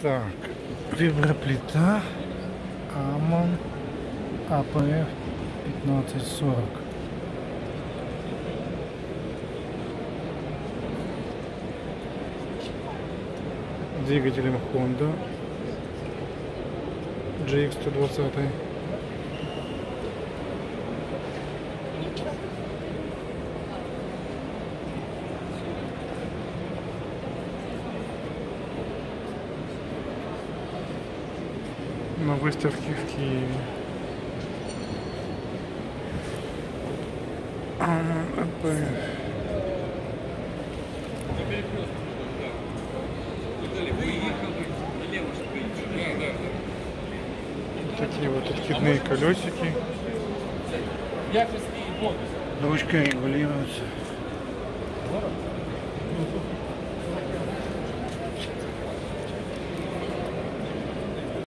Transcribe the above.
Так, виброплита Амон АПФ 1540. Двигателем Honda GX120. На выставке в Киеве. АПФ. Такие вот откидные колесики. Ручка регулируется.